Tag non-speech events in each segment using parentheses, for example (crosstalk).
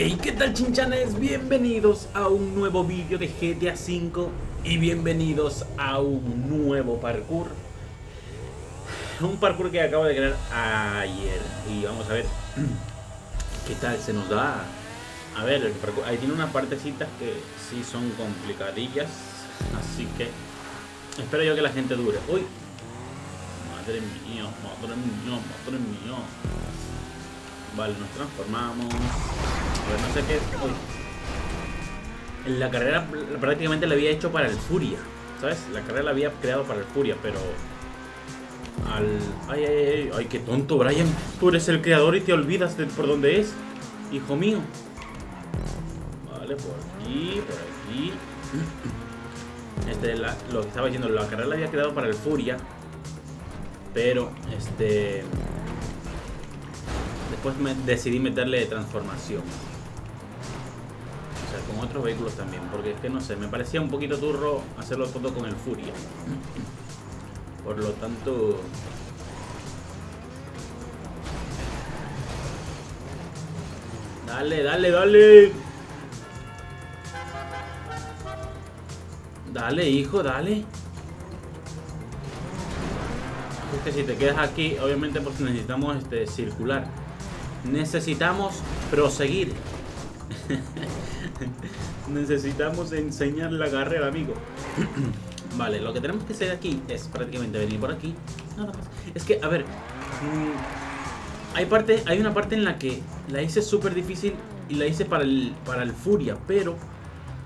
Hey, ¿qué tal chinchanes? Bienvenidos a un nuevo vídeo de GTA V y bienvenidos a un nuevo parkour. Un parkour que acabo de crear ayer y vamos a ver (clears throat) qué tal se nos da. A ver, el parkour, ahí tiene unas partecitas que sí son complicadillas, así que espero yo que la gente dure. Uy, madre mía, madre mía, madre mía. Vale, nos transformamos. A ver, no sé qué. Uy. En la carrera prácticamente la había hecho para el Furia. ¿Sabes? La carrera la había creado para el Furia, pero. Al. Ay, ay, ay, ay, qué tonto, Brian. Tú eres el creador y te olvidas de por dónde es. Hijo mío. Vale, por aquí, por aquí. Este, la- lo que estaba diciendo, la carrera la había creado para el Furia. Pero, este. Después me decidí meterle transformación. O sea, con otros vehículos también. Porque es que no sé, me parecía un poquito turro hacerlo todo con el Furia. Por lo tanto. Dale, dale, dale. Dale, hijo, dale. Es que si te quedas aquí, obviamente porque necesitamos este circular. Necesitamos proseguir. (laughs) necesitamos enseñar la carrera, amigo. (clears throat) vale, lo que tenemos que hacer aquí es prácticamente venir por aquí. Nada más. Es que, a ver. mm, hay, parte, hay una parte en la que la hice súper difícil y la hice para el, para el Furia, pero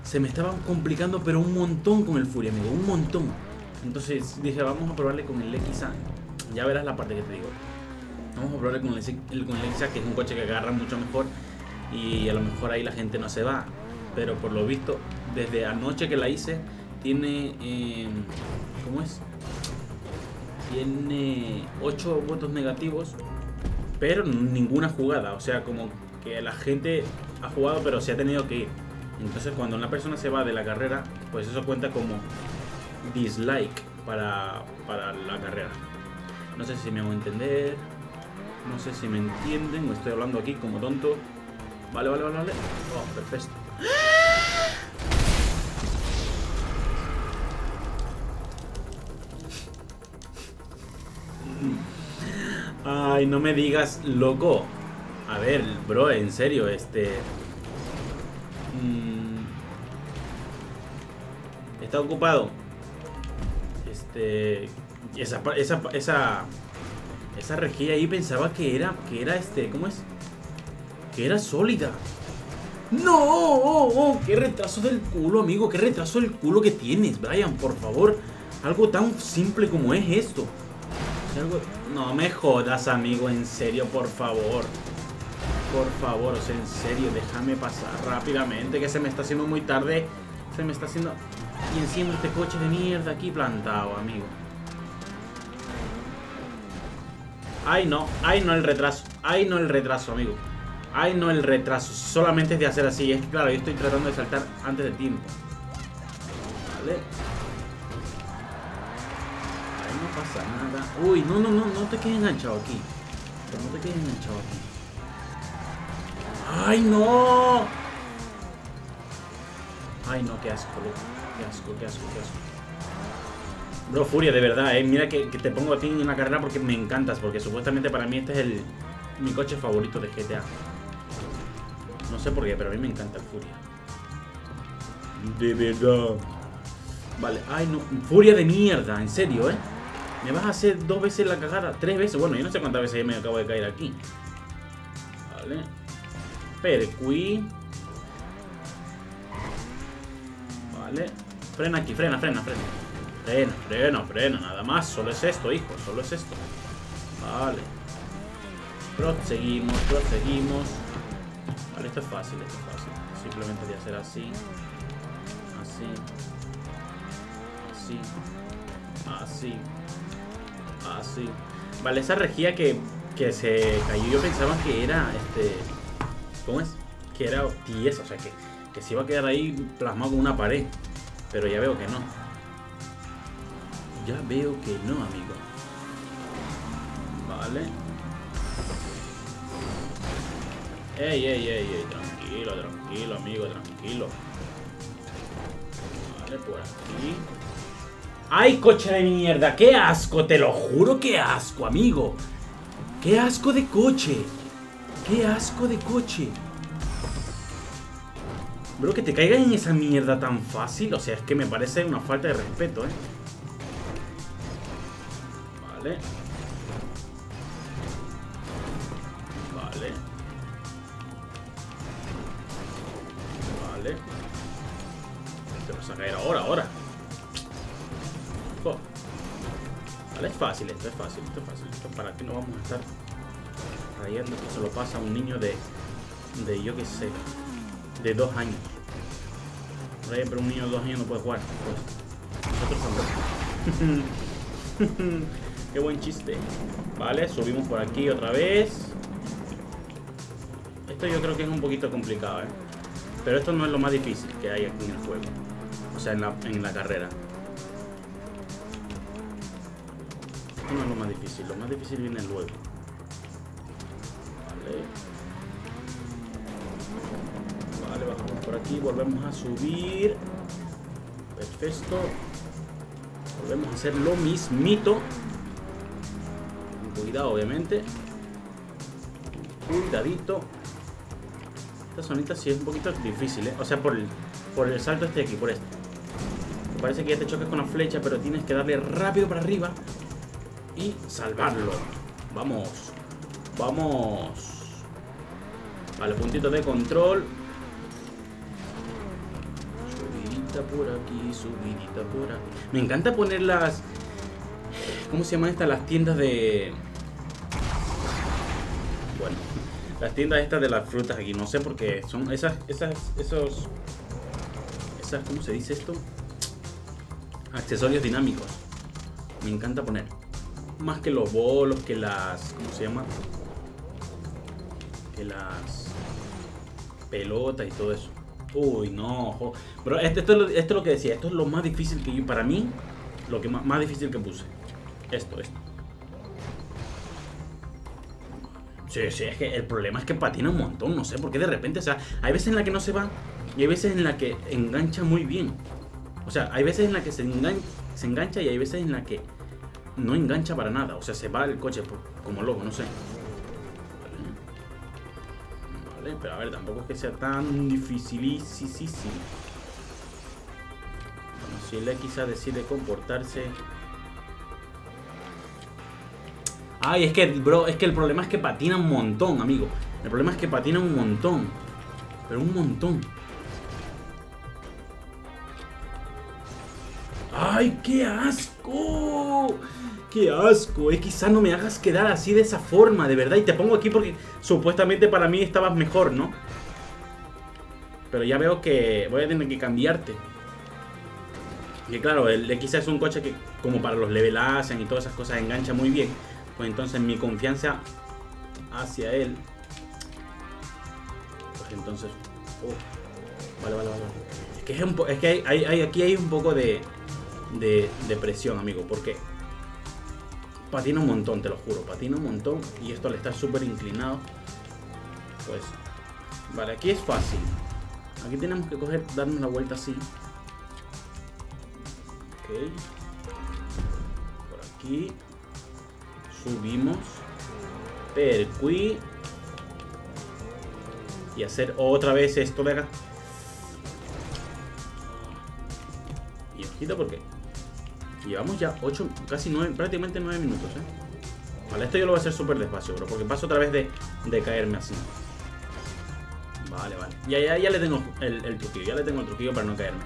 se me estaba complicando, pero un montón con el Furia, amigo, un montón. Entonces dije, vamos a probarle con el XA. Ya verás la parte que te digo. Vamos a probarle con el, con XA, que es un coche que agarra mucho mejor. Y a lo mejor ahí la gente no se va. Pero por lo visto, desde anoche que la hice, tiene... eh, ¿Cómo es? Tiene 8 votos negativos, pero ninguna jugada. O sea, como que la gente ha jugado, pero se ha tenido que ir. Entonces, cuando una persona se va de la carrera, pues eso cuenta como dislike para, para la carrera. No sé si me hago entender. No sé si me entienden. O estoy hablando aquí como tonto. Vale, vale, vale, vale. Oh, perfecto. Ay, no me digas, loco. A ver, bro, en serio, este. mm, está ocupado. Este. Esa, esa, esa. Esa rejilla ahí pensaba que era. Que era este. ¿Cómo es? Que era sólida. ¡No! Oh, oh, ¡Qué retraso del culo, amigo! ¡Qué retraso del culo que tienes, Brian! Por favor. Algo tan simple como es esto. No me jodas, amigo, en serio, por favor. Por favor, o sea, en serio, déjame pasar rápidamente, que se me está haciendo muy tarde. Se me está haciendo... Y encima este coche de mierda aquí plantado, amigo. Ay, no, ay, no el retraso. Ay, no el retraso, amigo. Ay, no el retraso. Solamente es de hacer así. Es que, claro, yo estoy tratando de saltar antes de tiempo. Vale. Ahí no pasa nada. Uy, no, no, no, no te quedes enganchado aquí. Pero no te quedes enganchado aquí. ¡Ay, no! Ay, no, qué asco, loco. Qué asco, qué asco, qué asco. Bro, Furia, de verdad, eh. Mira que, te pongo a ti en una carrera porque me encantas. Porque supuestamente para mí este es el mi coche favorito de GTA. No sé por qué, pero a mí me encanta el Furia. De verdad. Vale, ay no. Furia de mierda, en serio, eh. Me vas a hacer dos veces la cagada, tres veces. Bueno, yo no sé cuántas veces me acabo de caer aquí. Vale. Perqui. Vale. Frena aquí, frena, frena, frena. Frena, frena, frena, nada más. Solo es esto, hijo, solo es esto. Vale. Proseguimos, proseguimos. Vale, esto es fácil, esto es fácil. Simplemente voy a hacer así. Así. Así. Así. Vale, esa rejilla que, que se cayó, yo pensaba que era este. ¿Cómo es? Que era tiesa, o sea que, que se iba a quedar ahí plasmado con una pared. Pero ya veo que no. Ya veo que no, amigo. Vale. Ey, ey, ey, ey, tranquilo, tranquilo, amigo, tranquilo. Vale, por aquí. ¡Ay, coche de mierda! ¡Qué asco! Te lo juro, qué asco, amigo. ¡Qué asco de coche! ¡Qué asco de coche! Bro, que te caiga en esa mierda tan fácil. O sea, es que me parece una falta de respeto, ¿eh? Vale. Vale. Vale. Te vas a caer ahora, ahora. Oh. Vale, es fácil, esto es fácil, esto es fácil. Esto para que no vamos a estar rayando que se lo pasa a un niño de, de yo qué sé, de dos años. Rey, pero un niño de dos años no puede jugar. Pues nosotros tampoco. (laughs) Qué buen chiste. Vale, subimos por aquí otra vez. Esto yo creo que es un poquito complicado, ¿eh? Pero esto no es lo más difícil que hay aquí en el juego. O sea, en la, en la carrera. Esto no es lo más difícil. Lo más difícil viene luego. Vale. Vale, bajamos por aquí. Volvemos a subir. Perfecto. Volvemos a hacer lo mismito. Cuidado, obviamente. Cuidadito. Esta zonita sí es un poquito difícil, ¿eh? O sea, por el, por el salto este de aquí, por este. Parece que ya te chocas con la flecha, pero tienes que darle rápido para arriba y salvarlo. Vamos. Vamos. Vale, puntito de control. Subidita por aquí, subidita por aquí. Me encanta poner las... ¿Cómo se llaman estas? Las tiendas de... las tiendas estas de las frutas aquí. No sé por qué. Son esas, esas, esos... Esas, ¿cómo se dice esto? Accesorios dinámicos. Me encanta poner. Más que los bolos, que las... ¿Cómo se llama? Que las pelotas y todo eso. Uy, no. Bro, esto, esto, esto, es lo, que decía. Esto es lo más difícil que yo, para mí, lo que más, más difícil que puse. Esto, esto. Sí, sí, es que el problema es que patina un montón. No sé por qué de repente, o sea, hay veces en la que no se va y hay veces en la que engancha muy bien. O sea, hay veces en la que se engancha, se engancha y hay veces en la que no engancha para nada. O sea, se va el coche como loco, no sé. Vale, pero a ver, tampoco es que sea tan dificilísimo. Bueno, si el X decide comportarse... Ay, es que, bro, es que el problema es que patina un montón, amigo. El problema es que patina un montón. Pero un montón. ¡Ay, qué asco! ¡Qué asco! Es quizás no me hagas quedar así de esa forma, de verdad. Y te pongo aquí porque supuestamente para mí estabas mejor, ¿no? Pero ya veo que voy a tener que cambiarte. Y claro, el X es un coche que como para los level y todas esas cosas engancha muy bien. Pues entonces mi confianza hacia él. Pues entonces... Oh, vale, vale, vale. Es que, es, un es que hay, aquí hay un poco de, de, de presión, amigo. Porque patina un montón, te lo juro. Patina un montón. Y esto le está súper inclinado. Pues... Vale, aquí es fácil. Aquí tenemos que coger, darnos la vuelta así. Ok. Por aquí. Subimos. Perqui. Y hacer otra vez esto de acá. Y ojito porque llevamos ya 8, casi 9, prácticamente 9 minutos, ¿eh? Vale, esto yo lo voy a hacer súper despacio, bro, porque paso otra vez de, de caerme así. Vale, vale. Ya, ya, ya le tengo el, el truquillo, ya le tengo el truquillo para no caerme.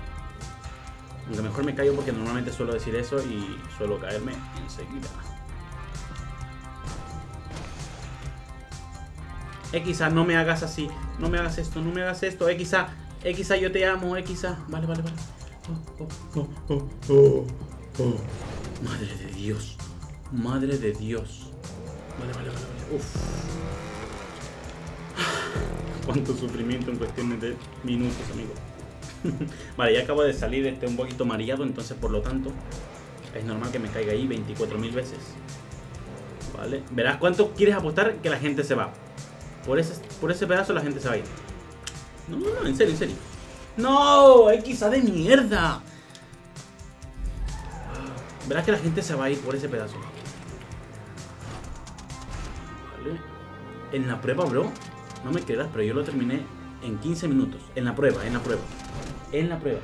Aunque mejor me caigo porque normalmente suelo decir eso y suelo caerme enseguida. XA, no me hagas así. No me hagas esto, no me hagas esto. XA, XA, yo te amo. XA. Vale, vale, vale. Oh, oh, oh, Madre de Dios. Madre de Dios. Vale, vale, vale. vale. Uf. (sighs) Cuánto sufrimiento en cuestiones de minutos, amigo. (laughs) vale, ya acabo de salir este un poquito mareado, entonces por lo tanto es normal que me caiga ahí 24.000 veces. Vale, verás cuánto quieres apostar que la gente se va. Por ese, por ese pedazo la gente se va a ir. No, no, no, en serio, en serio. ¡No! ¡XA de mierda! Verás que la gente se va a ir por ese pedazo. Vale. En la prueba, bro. No me quedas, pero yo lo terminé en 15 minutos. En la prueba, en la prueba. En la prueba.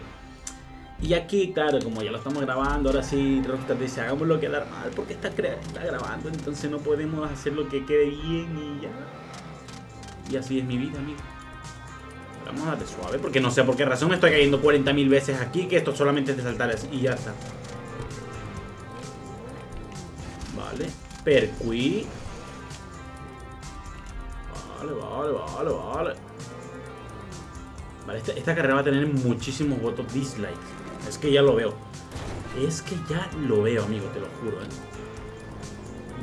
Y aquí, claro, como ya lo estamos grabando, ahora sí Rockstar dice, hagámoslo quedar mal porque está, está grabando, entonces no podemos hacer lo que quede bien y ya. Y así es mi vida, amigo. Vamos a darle suave, porque no sé por qué razón me estoy cayendo 40.000 veces aquí, que esto solamente es de saltar así y ya está. Vale, percuí. Vale, vale, vale, vale. Vale, esta, esta carrera va a tener muchísimos votos dislikes. Es que ya lo veo. Es que ya lo veo, amigo, te lo juro, ¿eh?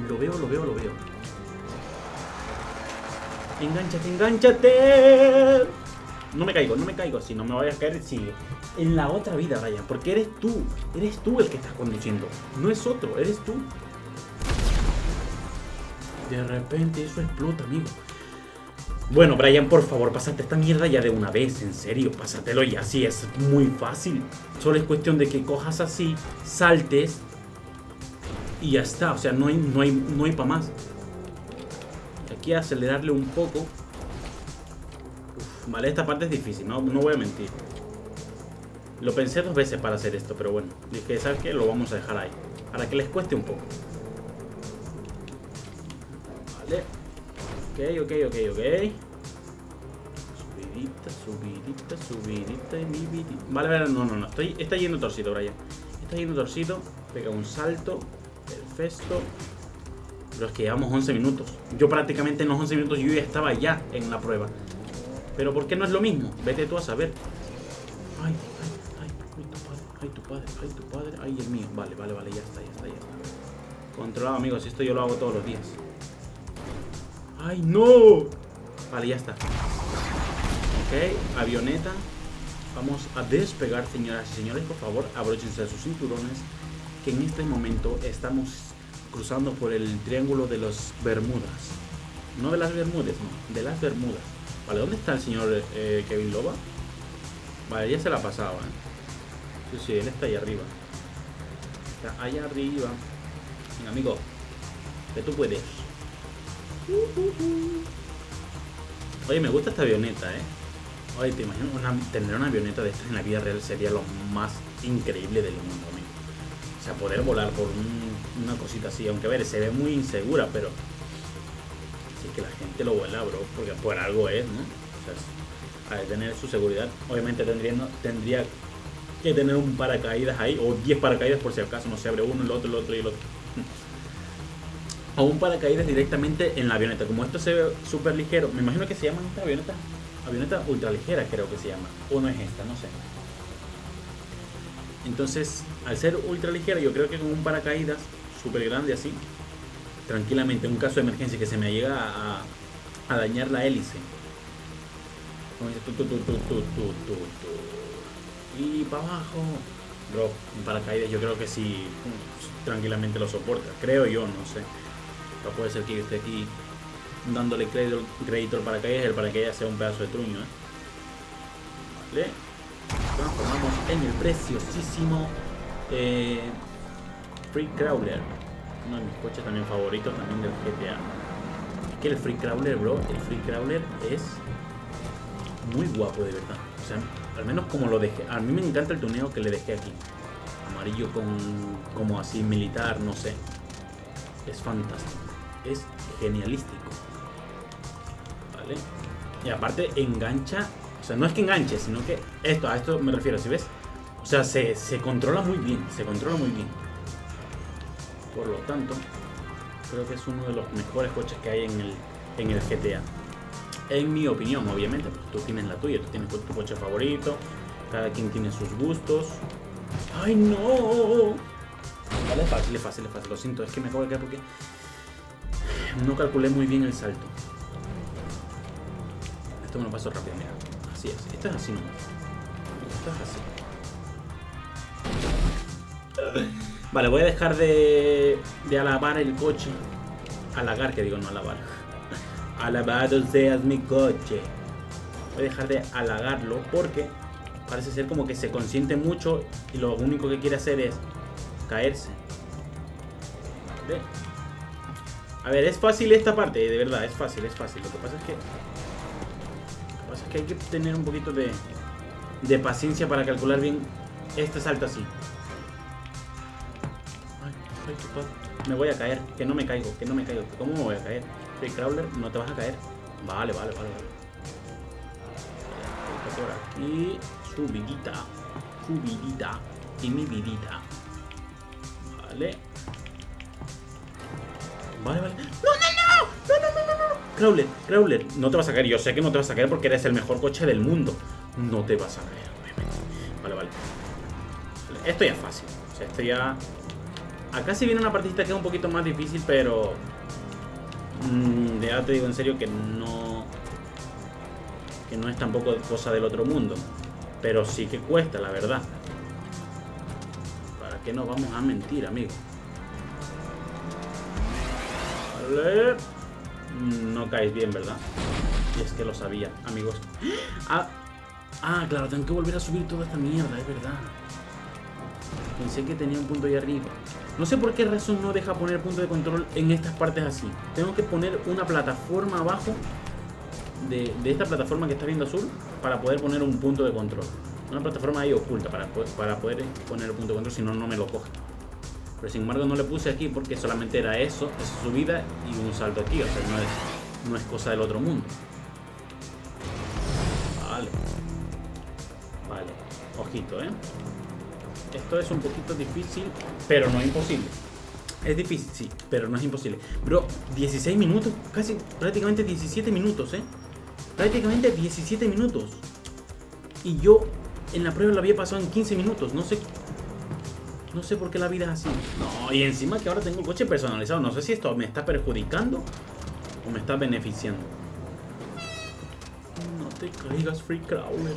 Lo veo, lo veo, lo veo. Engánchate, engánchate. No me caigo, no me caigo. Si no me vayas a caer, sigue. En la otra vida, Ryan. Porque eres tú. Eres tú el que estás conduciendo. No es otro, eres tú. De repente eso explota, amigo. Bueno, Brian, por favor, pásate esta mierda ya de una vez, en serio, pásatelo ya, así es muy fácil. Solo es cuestión de que cojas así, saltes y ya está, o sea, no hay, no hay, no hay para más. Aquí acelerarle un poco. vale, esta parte es difícil, no, no voy a mentir. Lo pensé dos veces para hacer esto, pero bueno, dije, ¿sabes qué? Lo vamos a dejar ahí, para que les cueste un poco. Vale. Ok, ok, ok, ok. Subidita, subidita, subidita y mi vidita. Vale, vale, no, no, no. Estoy, está yendo torcido, Brian. Está yendo torcido. Pega un salto. Perfecto. Pero es que llevamos 11 minutos. Yo prácticamente en los 11 minutos yo ya estaba ya en la prueba. Pero ¿por qué no es lo mismo? Vete tú a saber. Ay, ay, ay, ay, tu padre, ay, tu padre, ay, tu padre, ay, el mío. Vale, vale, vale, ya está, ya está, ya está. Controlado, amigos. Esto yo lo hago todos los días. ¡Ay, no! Vale, ya está. Ok, avioneta. Vamos a despegar, señoras y señores. Por favor, abróchense sus cinturones. Que en este momento estamos cruzando por el triángulo de las Bermudas. No de las Bermudas, no. De las Bermudas. Vale, ¿dónde está el señor eh, Kevin Loba? Vale, ya se la pasaba. ¿eh? Sí, sí, él está ahí arriba. Está allá arriba. Venga, amigo. Que tú puedes. Oye, me gusta esta avioneta, ¿eh? Oye, te imagino tener una avioneta de estas en la vida real sería lo más increíble del mundo, amigo. O sea, poder volar por una cosita así, aunque a ver, se ve muy insegura, pero sí que la gente lo vuela, bro, porque por algo es, ¿no? O sea, al tener su seguridad, obviamente tendría, tendría que tener un paracaídas ahí, o 10 paracaídas por si acaso no se abre uno, el otro, el otro y el otro (laughs) o un paracaídas directamente en la avioneta. Como esto se ve súper ligero, me imagino que se llama esta avioneta, avioneta ultraligera creo que se llama, o no es esta, no sé. Entonces, al ser ultra ligera, yo creo que con un paracaídas súper grande así, tranquilamente, en un caso de emergencia que se me llega a, dañar la hélice, y para abajo, bro, un paracaídas yo creo que sí, tranquilamente lo soporta, creo yo, no sé. Puede ser que yo esté aquí dándole crédito, crédito al paracaídas el paracaídas sea un pedazo de truño. ¿eh? Vale. Transformamos en el preciosísimo eh, Free Crawler. Uno de mis coches también favoritos también del GTA. Es que el Free Crawler, bro, el Free Crawler es muy guapo de verdad. O sea, al menos como lo dejé. A mí me encanta el tuneo que le dejé aquí. Amarillo con como así militar, no sé. Es fantástico es genialístico. ¿Vale? Y aparte engancha, o sea, no es que enganche, sino que esto, a esto me refiero, si ves? O sea, se, controla muy bien, se controla muy bien. Por lo tanto, creo que es uno de los mejores coches que hay en el, en el GTA. En mi opinión, obviamente, tú tienes la tuya, tú tienes tu coche favorito, cada quien tiene sus gustos. ¡Ay, no! Vale, fácil, es fácil, es fácil. Lo siento, es que me acabo de caer porque no calculé muy bien el salto. Esto me lo paso rápido, mira. Así es. Esto es así nomás. Esto es así. Vale, voy a dejar de, de alabar el coche. Halagar, que digo, no alabar. (laughs) Alabado seas mi coche. Voy a dejar de halagarlo porque parece ser como que se consiente mucho y lo único que quiere hacer es caerse. A ver, es fácil esta parte, de verdad, es fácil, es fácil. Lo que pasa es que... Lo que pasa es que hay que tener un poquito de, de paciencia para calcular bien este salto así. Me voy a caer, que no me caigo, que no me caigo. ¿Cómo me voy a caer? Free Crawler, no te vas a caer. Vale, vale, vale, vale. Por aquí, subidita, subidita y mi vidita. Vale. Vale, vale. ¡No, no, no! ¡No, no, no, no, no! Crawler, Crawler, no te vas a caer. Yo sé que no te vas a caer porque eres el mejor coche del mundo. No te vas a caer, obviamente. Vale. Vale, Esto ya es fácil. O sea, esto ya... Acá sí viene una partidita que es un poquito más difícil, pero... mm, ya te digo en serio que no... Que no es tampoco cosa del otro mundo. Pero sí que cuesta, la verdad. ¿Para qué nos vamos a mentir, amigo? Vale. No caes bien, ¿verdad? Y es que lo sabía, amigos. (gasps) Ah, ah, claro, tengo que volver a subir toda esta mierda, es verdad. Pensé que tenía un punto ahí arriba. No sé por qué razón no deja poner punto de control en estas partes así. Tengo que poner una plataforma abajo de, esta plataforma que está viendo azul para poder poner un punto de control. Una plataforma ahí oculta para poder poner el punto de control, si no, no me lo coge. Pero sin embargo no le puse aquí porque solamente era eso, esa subida y un salto aquí. O sea, no es, no es cosa del otro mundo. Vale. Vale. Ojito, ¿eh? Esto es un poquito difícil, pero no imposible. Es difícil, sí, pero no es imposible. Bro, 16 minutos, casi prácticamente 17 minutos, ¿eh? Prácticamente 17 minutos. Y yo en la prueba la había pasado en 15 minutos. No sé. No sé por qué la vida es así. No, y encima que ahora tengo el coche personalizado. No sé si esto me está perjudicando o me está beneficiando. No te caigas, Free Crawler.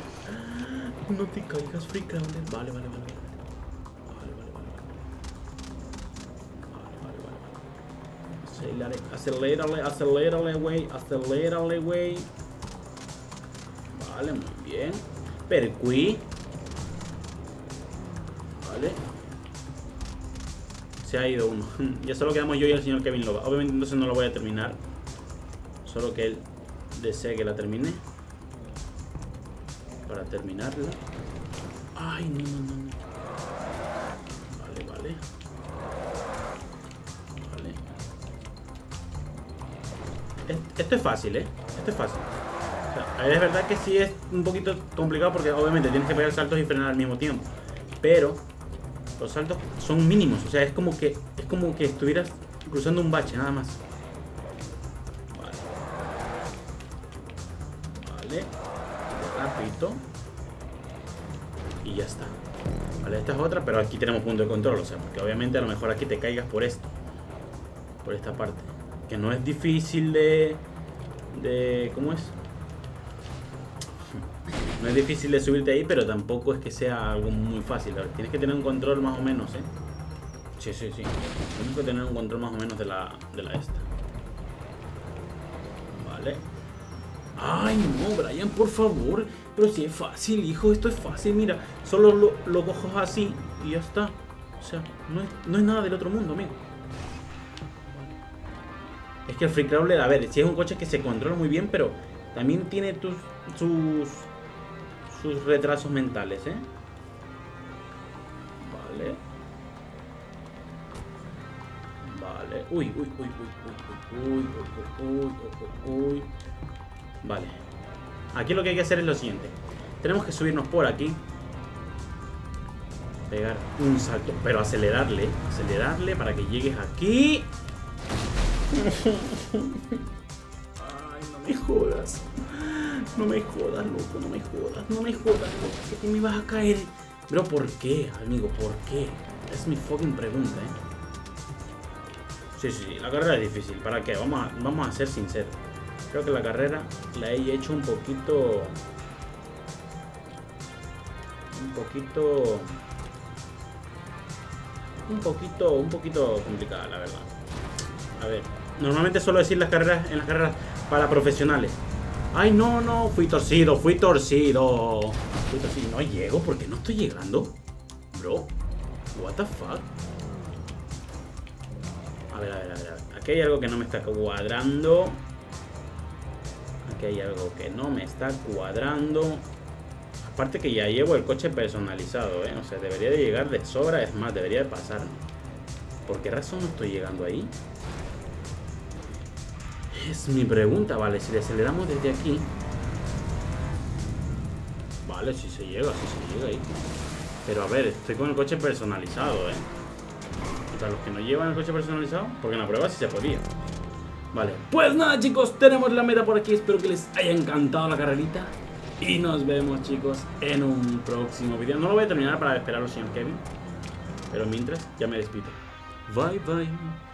No te caigas, Free Crawler. Vale. vale. Vale, Acelérale, acelérale, acelérale, güey. Acelérale, güey. Vale, muy bien. Percuí. Vale. Se ha ido uno. (laughs) ya solo quedamos yo y el señor Kevin Loba. Obviamente entonces no lo voy a terminar. Solo que él desee que la termine. Para terminarla. Ay, no, no, no. vale. Vale. Esto es fácil, ¿eh? Esto es fácil. Es verdad que sí es un poquito complicado porque obviamente tienes que pegar saltos y frenar al mismo tiempo. Pero los saltos son mínimos, o sea, es como que es como que estuvieras cruzando un bache nada más. Vale. Vale. Rapidito. Y ya está. Vale, esta es otra, pero aquí tenemos punto de control, o sea, porque obviamente a lo mejor aquí te caigas por esto. Por esta parte. Que no es difícil de... de ¿Cómo es? No es difícil de subirte ahí, pero tampoco es que sea algo muy fácil. Ver, Tienes que tener un control más o menos, ¿eh? Sí, sí, sí. Tienes que tener un control más o menos de la, de la esta. Vale. Ay, no, Brian, por favor. Pero si es fácil, hijo, esto es fácil. Mira, solo lo, lo cojo así y ya está. O sea, no es, no es nada del otro mundo, amigo. Es que el Free Crawler, a ver, si es un coche que se controla muy bien, pero también tiene sus, sus retrasos mentales, ¿eh? Vale. Vale. Uy, uy, uy, uy, uy, uy, uy, uy, uy, uy. Vale. Aquí lo que hay que hacer es lo siguiente. Tenemos que subirnos por aquí. Pegar un salto, pero acelerarle, acelerarle para que llegues aquí. Ay, no me jodas. No me jodas, loco, no me jodas, no me jodas, loco. Que te me vas a caer. Pero ¿por qué, amigo? ¿Por qué? Es mi fucking pregunta, ¿eh? Sí, sí, sí, la carrera es difícil. ¿Para qué? Vamos a, vamos a ser sinceros. Creo que la carrera la he hecho un poquito... Un poquito... Un poquito, un poquito complicada, la verdad. A ver, normalmente suelo decir las carreras, en las carreras, para profesionales. Ay, no, no, fui torcido, fui torcido. Fui torcido. No llego, ¿por qué no estoy llegando? Bro, what the fuck? A ver, a ver, a ver. Aquí hay algo que no me está cuadrando. Aquí hay algo que no me está cuadrando. Aparte que ya llevo el coche personalizado, ¿eh? O sea, debería de llegar de sobra. Es más, debería de pasarme. ¿Por qué razón no estoy llegando ahí? Es mi pregunta, vale. Si le aceleramos desde aquí... Vale, si se llega, si se llega ahí. Pero a ver, estoy con el coche personalizado, ¿eh? Para los que no llevan el coche personalizado, porque en la prueba sí se podía. Vale, pues nada chicos, tenemos la meta por aquí. Espero que les haya encantado la carrerita. Y nos vemos chicos en un próximo vídeo. No lo voy a terminar para esperar al señor Kevin. Pero mientras, ya me despido. Bye bye.